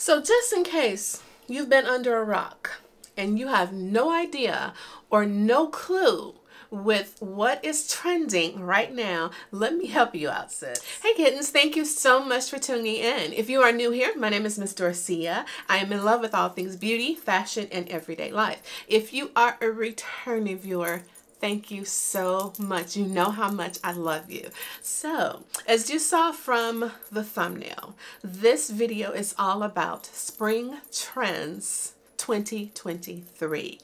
So just in case you've been under a rock and you have no idea or no clue with what is trending right now, let me help you out, sis. Hey kittens, thank you so much for tuning in. If you are new here, my name is Miss Dorciah. I am in love with all things beauty, fashion, and everyday life. If you are a returning viewer, Thank you so much. You know how much I love you. So, as you saw from the thumbnail, this video is all about spring trends 2023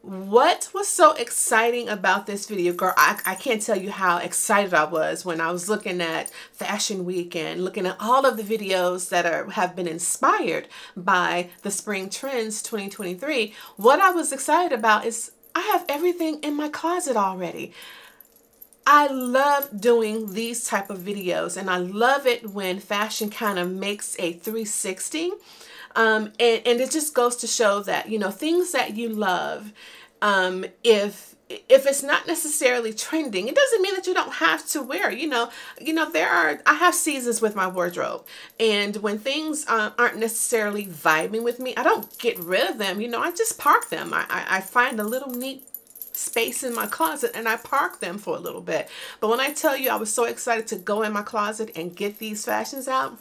what was so exciting about this video girl I, I can't tell you how excited i was when i was looking at fashion week and looking at all of the videos that are have been inspired by the spring trends 2023 what i was excited about is I have everything in my closet already. I love doing these type of videos and I love it when fashion kind of makes a 360 um, and, and it just goes to show that, you know, things that you love, um, if if it's not necessarily trending, it doesn't mean that you don't have to wear. You know, you know there are. I have seasons with my wardrobe, and when things uh, aren't necessarily vibing with me, I don't get rid of them. You know, I just park them. I, I, I find a little neat space in my closet and I park them for a little bit. But when I tell you I was so excited to go in my closet and get these fashions out,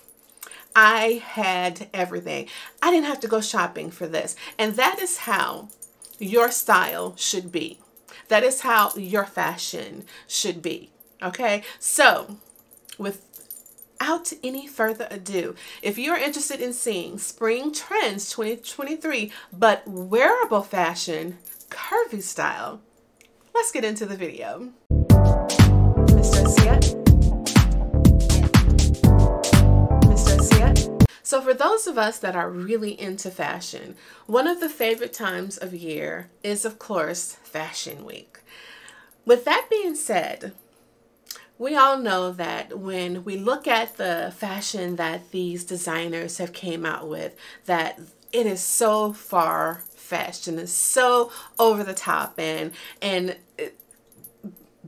I had everything. I didn't have to go shopping for this. And that is how your style should be. That is how your fashion should be. Okay, so without any further ado, if you're interested in seeing spring trends 2023, but wearable fashion, curvy style, let's get into the video. Of us that are really into fashion, one of the favorite times of year is of course Fashion Week. With that being said, we all know that when we look at the fashion that these designers have came out with, that it is so far fetched and is so over the top and and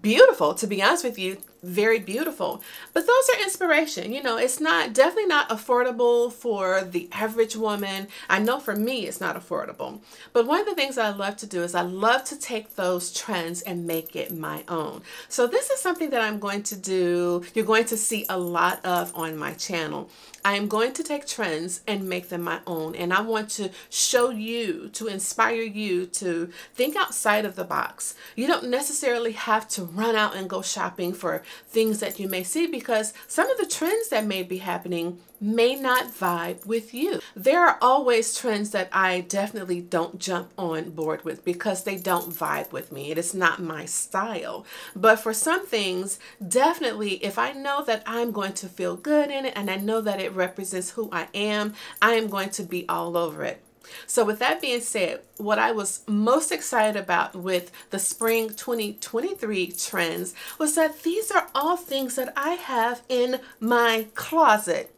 beautiful to be honest with you very beautiful but those are inspiration you know it's not definitely not affordable for the average woman i know for me it's not affordable but one of the things i love to do is i love to take those trends and make it my own so this is something that i'm going to do you're going to see a lot of on my channel I am going to take trends and make them my own. And I want to show you, to inspire you to think outside of the box. You don't necessarily have to run out and go shopping for things that you may see because some of the trends that may be happening may not vibe with you. There are always trends that I definitely don't jump on board with because they don't vibe with me. It is not my style. But for some things, definitely if I know that I'm going to feel good in it and I know that it represents who I am, I am going to be all over it. So with that being said, what I was most excited about with the spring 2023 trends was that these are all things that I have in my closet.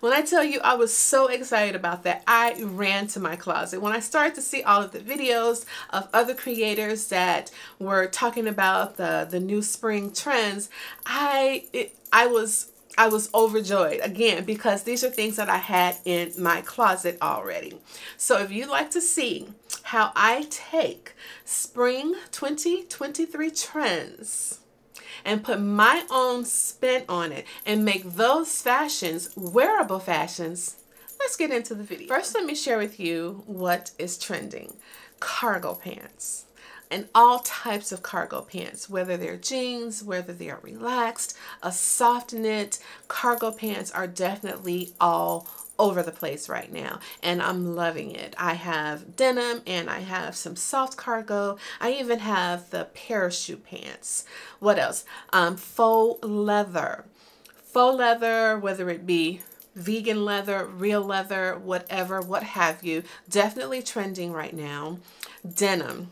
When I tell you I was so excited about that, I ran to my closet. When I started to see all of the videos of other creators that were talking about the, the new spring trends, I, it, I was I was overjoyed again because these are things that I had in my closet already. So if you'd like to see how I take spring 2023 trends and put my own spin on it and make those fashions wearable fashions, let's get into the video. First, let me share with you what is trending. Cargo pants and all types of cargo pants, whether they're jeans, whether they are relaxed, a soft knit, cargo pants are definitely all over the place right now and I'm loving it. I have denim and I have some soft cargo. I even have the parachute pants. What else? Um, faux leather. Faux leather, whether it be vegan leather, real leather, whatever, what have you, definitely trending right now. Denim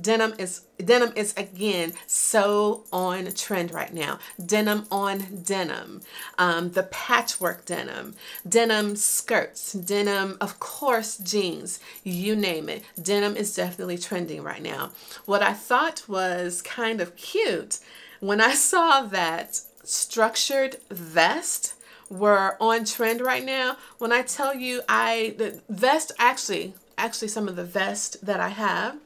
Denim is denim is again so on trend right now. Denim on denim, um, the patchwork denim, denim skirts, denim, of course, jeans, you name it. Denim is definitely trending right now. What I thought was kind of cute when I saw that structured vest were on trend right now. When I tell you I, the vest actually, actually some of the vest that I have,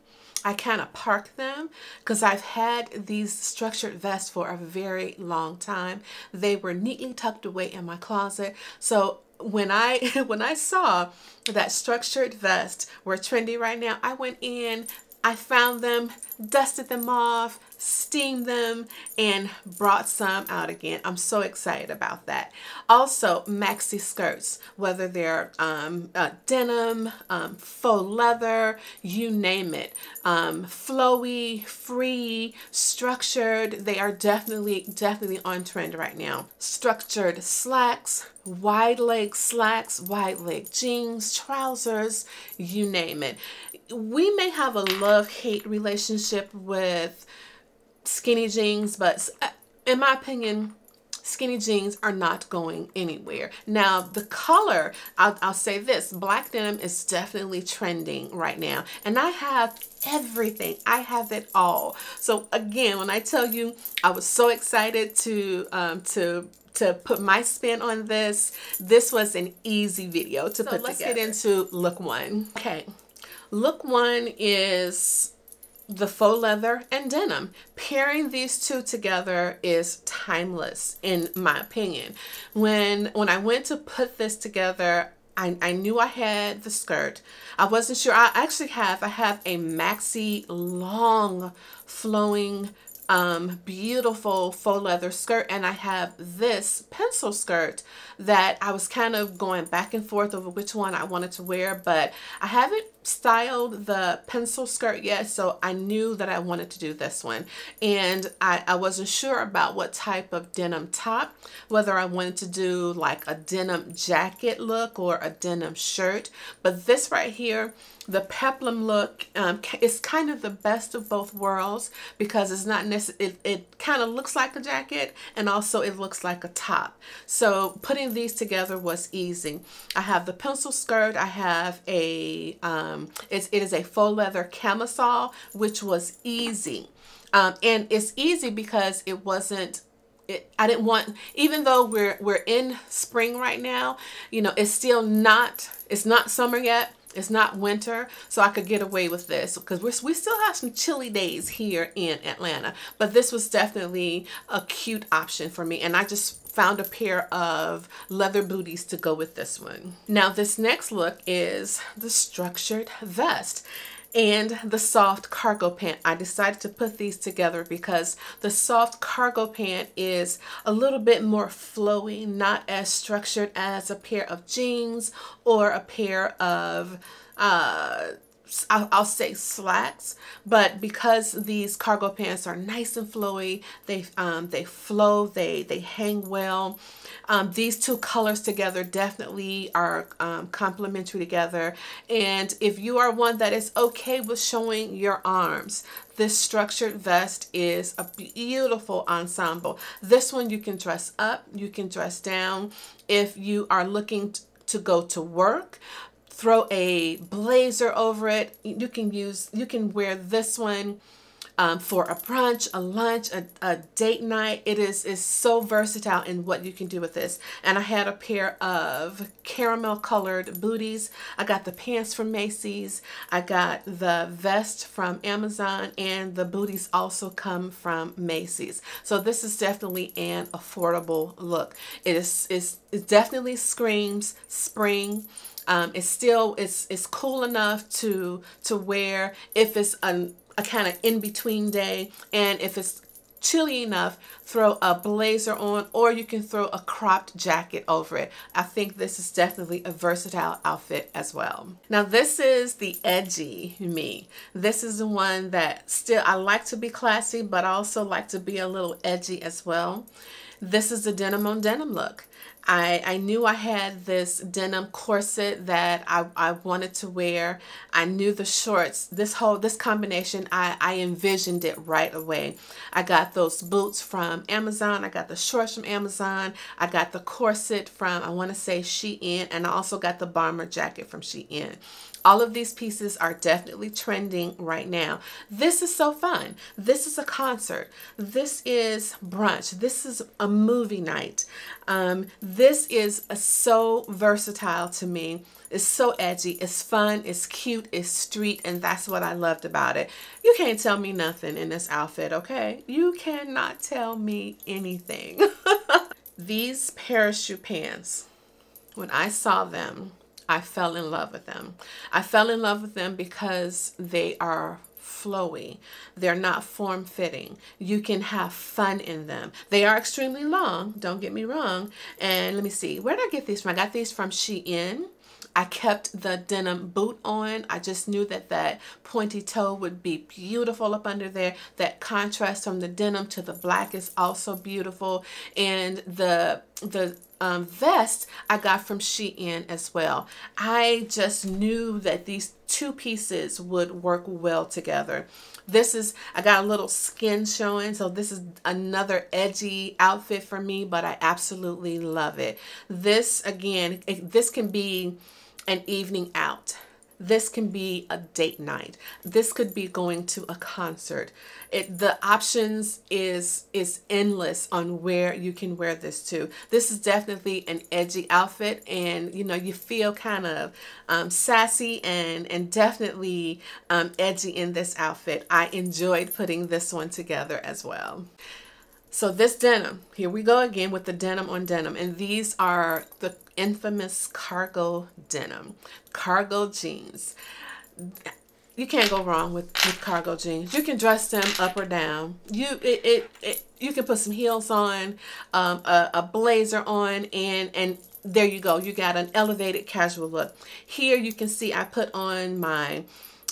I kind of park them because I've had these structured vests for a very long time. They were neatly tucked away in my closet. So when I when I saw that structured vest were trendy right now, I went in, I found them, dusted them off, steamed them, and brought some out again. I'm so excited about that. Also, maxi skirts, whether they're um, uh, denim, um, faux leather, you name it. Um, flowy, free, structured, they are definitely, definitely on trend right now. Structured slacks, wide leg slacks, wide leg jeans, trousers, you name it. We may have a love-hate relationship with skinny jeans, but uh, in my opinion, skinny jeans are not going anywhere. Now, the color, I'll, I'll, say this, black denim is definitely trending right now. And I have everything. I have it all. So again, when I tell you, I was so excited to, um, to to put my spin on this. This was an easy video to so put let's together. get into look one. Okay, look one is the faux leather and denim. Pairing these two together is timeless in my opinion. When when I went to put this together, I, I knew I had the skirt. I wasn't sure. I actually have, I have a maxi long flowing um, beautiful faux leather skirt and I have this pencil skirt that I was kind of going back and forth over which one I wanted to wear but I haven't styled the pencil skirt yet so I knew that I wanted to do this one and I, I wasn't sure about what type of denim top whether I wanted to do like a denim jacket look or a denim shirt but this right here the peplum look um, is kind of the best of both worlds because it's not necessarily, it, it kind of looks like a jacket and also it looks like a top. So putting these together was easy. I have the pencil skirt. I have a, um, it's, it is a faux leather camisole, which was easy. Um, and it's easy because it wasn't it, I didn't want, even though we're, we're in spring right now, you know, it's still not, it's not summer yet, it's not winter, so I could get away with this because we still have some chilly days here in Atlanta. But this was definitely a cute option for me. And I just found a pair of leather booties to go with this one. Now this next look is the structured vest and the soft cargo pant. I decided to put these together because the soft cargo pant is a little bit more flowy, not as structured as a pair of jeans or a pair of uh, I'll, I'll, say slacks, but because these cargo pants are nice and flowy, they um, they flow, they they hang well. Um, these two colors together definitely are um, complementary together. And if you are one that is okay with showing your arms, this structured vest is a beautiful ensemble. This one you can dress up, you can dress down. If you are looking to go to work, throw a blazer over it. You can use, you can wear this one um, for a brunch, a lunch, a, a date night. It is, is so versatile in what you can do with this. And I had a pair of caramel colored booties. I got the pants from Macy's. I got the vest from Amazon and the booties also come from Macy's. So this is definitely an affordable look. It is, is it definitely screams spring. Um, it's still it's it's cool enough to to wear if it's an, a kind of in between day. And if it's chilly enough throw a blazer on or you can throw a cropped jacket over it. I think this is definitely a versatile outfit as well. Now this is the edgy me. This is the one that still I like to be classy but I also like to be a little edgy as well. This is the denim on denim look I, I knew I had this denim corset that I, I wanted to wear. I knew the shorts, this whole, this combination, I, I envisioned it right away. I got those boots from Amazon. I got the shorts from Amazon. I got the corset from, I want to say Shein, and I also got the bomber jacket from Shein. All of these pieces are definitely trending right now. This is so fun. This is a concert. This is brunch. This is a movie night. Um, This is so versatile to me. It's so edgy, it's fun, it's cute, it's street, and that's what I loved about it. You can't tell me nothing in this outfit, okay? You cannot tell me anything. These parachute pants, when I saw them, I fell in love with them. I fell in love with them because they are flowy. They're not form fitting. You can have fun in them. They are extremely long, don't get me wrong. And let me see, where did I get these from? I got these from Shein. I kept the denim boot on. I just knew that that pointy toe would be beautiful up under there. That contrast from the denim to the black is also beautiful. And the the um, vest I got from Shein as well. I just knew that these two pieces would work well together. This is, I got a little skin showing, so this is another edgy outfit for me, but I absolutely love it. This, again, it, this can be an evening out. This can be a date night. This could be going to a concert. It the options is is endless on where you can wear this to. This is definitely an edgy outfit and you know you feel kind of um, sassy and and definitely um, edgy in this outfit. I enjoyed putting this one together as well. So this denim, here we go again with the denim on denim. And these are the infamous cargo denim, cargo jeans. You can't go wrong with, with cargo jeans. You can dress them up or down. You it, it, it you can put some heels on, um, a, a blazer on, and and there you go. You got an elevated casual look. Here you can see I put on my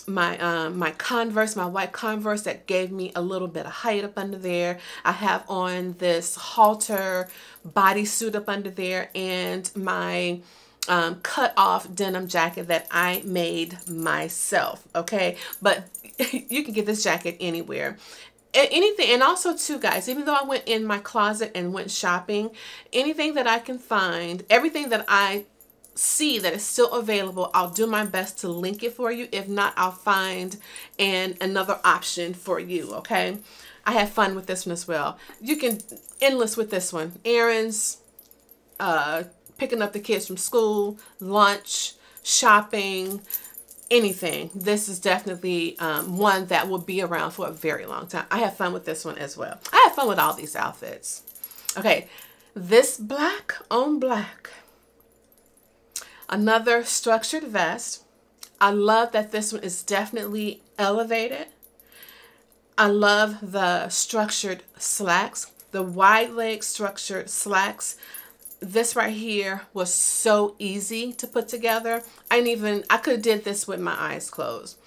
my um, my Converse, my white Converse that gave me a little bit of height up under there. I have on this halter bodysuit up under there and my um, cut off denim jacket that I made myself. Okay, but you can get this jacket anywhere anything and also too guys even though I went in my closet and went shopping anything that I can find everything that I see that it's still available, I'll do my best to link it for you. If not, I'll find and another option for you, okay? I had fun with this one as well. You can endless with this one. Errands, uh, picking up the kids from school, lunch, shopping, anything. This is definitely um, one that will be around for a very long time. I have fun with this one as well. I have fun with all these outfits. Okay, this black on black Another structured vest. I love that this one is definitely elevated. I love the structured slacks, the wide leg structured slacks. This right here was so easy to put together. I didn't even, I could have did this with my eyes closed.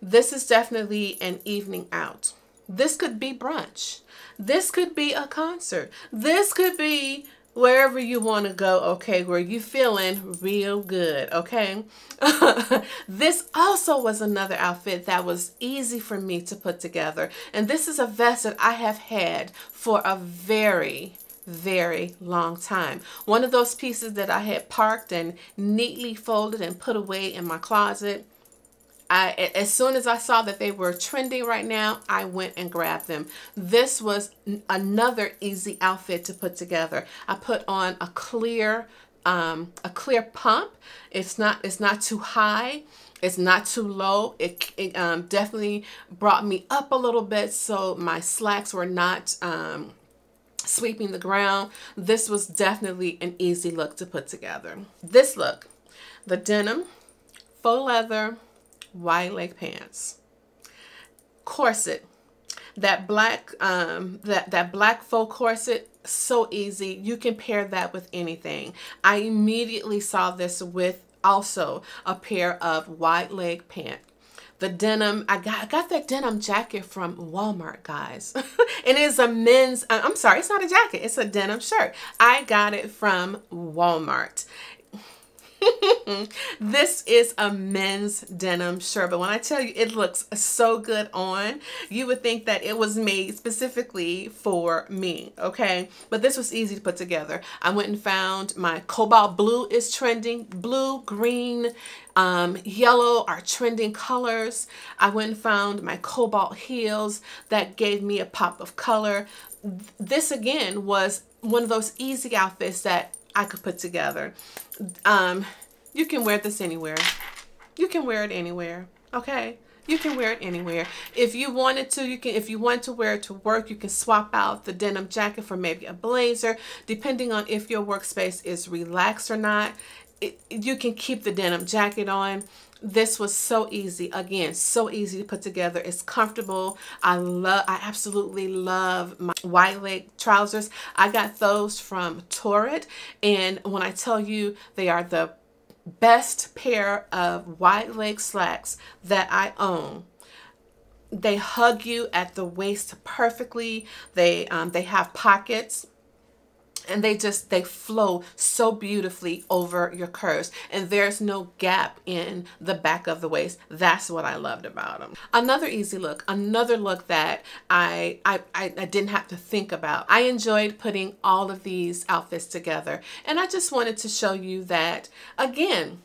This is definitely an evening out. This could be brunch. This could be a concert. This could be wherever you want to go, okay, where you feeling real good, okay? this also was another outfit that was easy for me to put together. And this is a vest that I have had for a very, very long time. One of those pieces that I had parked and neatly folded and put away in my closet I, as soon as I saw that they were trending right now, I went and grabbed them. This was another easy outfit to put together. I put on a clear, um, a clear pump. It's not, it's not too high. It's not too low. It, it um, definitely brought me up a little bit so my slacks were not um, sweeping the ground. This was definitely an easy look to put together. This look, the denim, faux leather, wide leg pants. Corset. That black, um, that, that black faux corset, so easy. You can pair that with anything. I immediately saw this with also a pair of wide leg pants the denim I got I got that denim jacket from Walmart guys and it is a men's I'm sorry it's not a jacket it's a denim shirt I got it from Walmart this is a men's denim shirt, but when I tell you it looks so good on, you would think that it was made specifically for me, okay? But this was easy to put together. I went and found my cobalt blue is trending. Blue, green, um, yellow are trending colors. I went and found my cobalt heels that gave me a pop of color. This again was one of those easy outfits that I could put together. Um, you can wear this anywhere. You can wear it anywhere. Okay. You can wear it anywhere. If you wanted to, you can, if you want to wear it to work, you can swap out the denim jacket for maybe a blazer, depending on if your workspace is relaxed or not. It, you can keep the denim jacket on this was so easy again so easy to put together it's comfortable i love i absolutely love my wide leg trousers i got those from Torrid and when i tell you they are the best pair of wide leg slacks that I own. They hug you at the waist perfectly. They um, they have pockets and they just they flow so beautifully over your curves. And there's no gap in the back of the waist. That's what i loved about them another easy look another look that i i i, didn't have to think about. I enjoyed putting all of these outfits together. And i just wanted to show you that again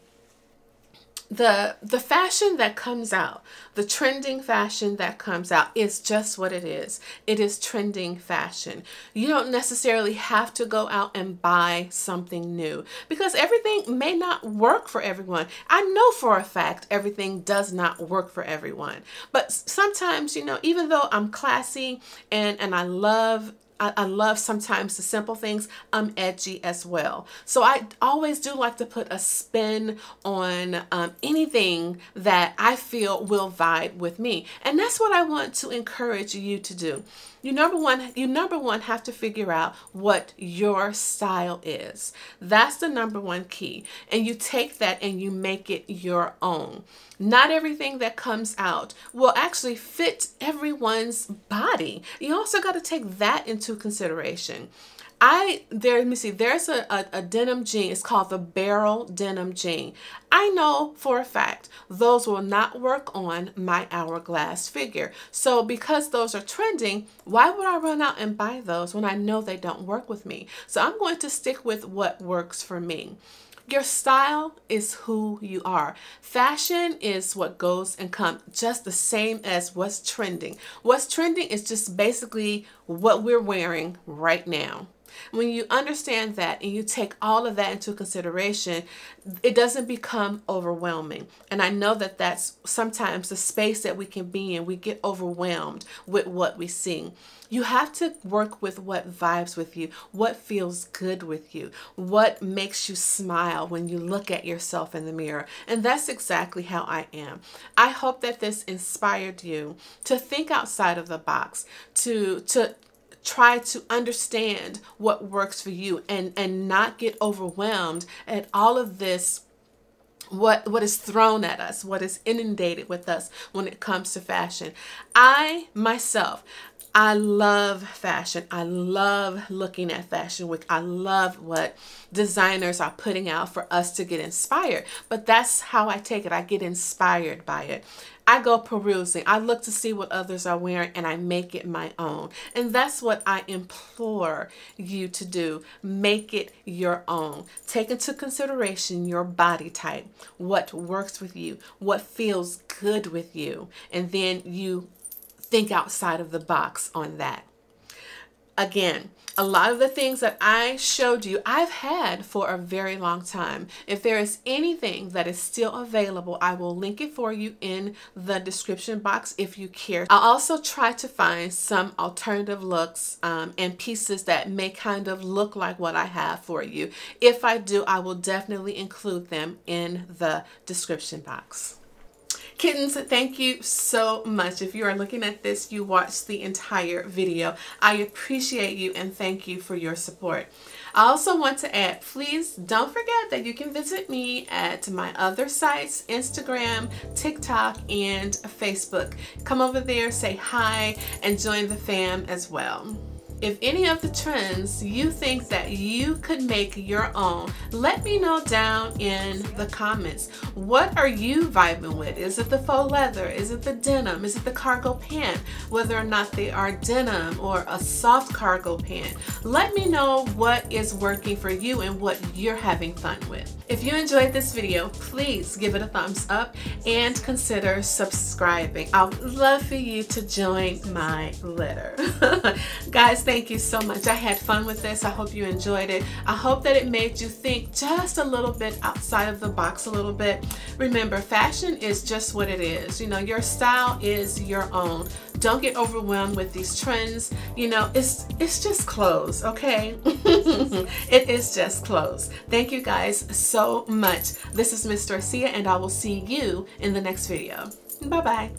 the the fashion that comes out the trending fashion that comes out is just what it is. It is trending fashion. You don't necessarily have to go out and buy something new because everything may not work for everyone. I know for a fact everything does not work for everyone but sometimes you know even though i'm classy and and i love I, I love sometimes the simple things. I'm edgy as well. So I always do like to put a spin on um, anything that I feel will vibe with me. And that's what I want to encourage you to do. You number one, you number one have to figure out what your style is. That's the number one key. And you take that and you make it your own. Not everything that comes out will actually fit everyone's body. You also got to take that into consideration. I there let me see there's a, a, a, denim jean. It's called the barrel denim jean. I know for a fact those will not work on my hourglass figure. So because those are trending why would I run out and buy those when I know they don't work with me? So I'm going to stick with what works for me your style is who you are. Fashion is what goes and comes just the same as what's trending. What's trending is just basically what we're wearing right now. When you understand that and you take all of that into consideration, it doesn't become overwhelming. And I know that that's sometimes the space that we can be in. We get overwhelmed with what we see. You have to work with what vibes with you, what feels good with you, what makes you smile when you look at yourself in the mirror. And that's exactly how I am. I hope that this inspired you to think outside of the box, to to try to understand what works for you and and not get overwhelmed at all of this what what is thrown at us what is inundated with us when it comes to fashion i myself I love fashion. I love looking at Fashion Week. I love what designers are putting out for us to get inspired. But that's how I take it. I get inspired by it. I go perusing. I look to see what others are wearing and I make it my own. And that's what I implore you to do. Make it your own. Take into consideration your body type, what works with you, what feels good with you, and then you think outside of the box on that. Again, a lot of the things that I showed you, I've had for a very long time. If there is anything that is still available, I will link it for you in the description box if you care. I'll also try to find some alternative looks um, and pieces that may kind of look like what I have for you. If I do, I will definitely include them in the description box. Kittens, thank you so much. If you are looking at this, you watched the entire video. I appreciate you and thank you for your support. I also want to add, please don't forget that you can visit me at my other sites, Instagram, TikTok, and Facebook. Come over there, say hi, and join the fam as well. If any of the trends you think that you could make your own, let me know down in the comments. What are you vibing with? Is it the faux leather? Is it the denim? Is it the cargo pant? Whether or not they are denim or a soft cargo pant. Let me know what is working for you and what you're having fun with. If you enjoyed this video, please give it a thumbs up and consider subscribing. I would love for you to join my litter. Guys, Thank you so much. I had fun with this. I hope you enjoyed it. I hope that it made you think just a little bit outside of the box a little bit. Remember, fashion is just what it is. You know, your style is your own. Don't get overwhelmed with these trends. You know, it's it's just clothes, okay? it is just clothes. Thank you guys so much. This is Miss Dorciah and I will see you in the next video. Bye-bye.